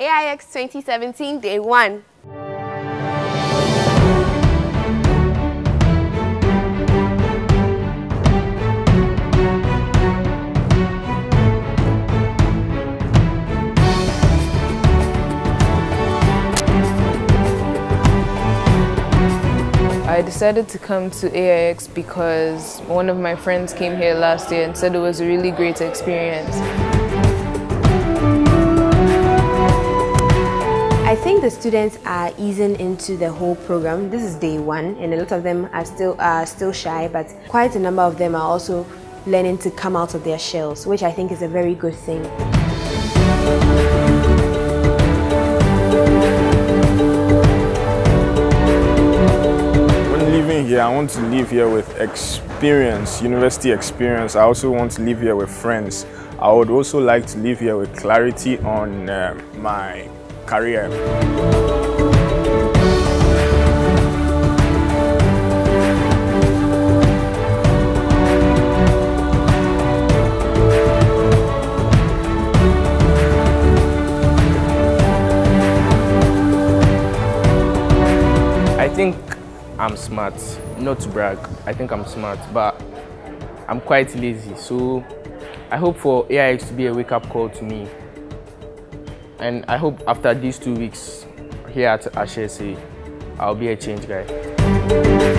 AIX 2017 Day 1. I decided to come to AIX because one of my friends came here last year and said it was a really great experience. The students are easing into the whole program. This is day one, and a lot of them are still are still shy, but quite a number of them are also learning to come out of their shells, which I think is a very good thing. When living here, I want to live here with experience, university experience. I also want to live here with friends. I would also like to live here with clarity on uh, my career. I think I'm smart. Not to brag, I think I'm smart, but I'm quite lazy. So I hope for AIX to be a wake up call to me. And I hope after these two weeks here at Ashesi, I'll be a change guy.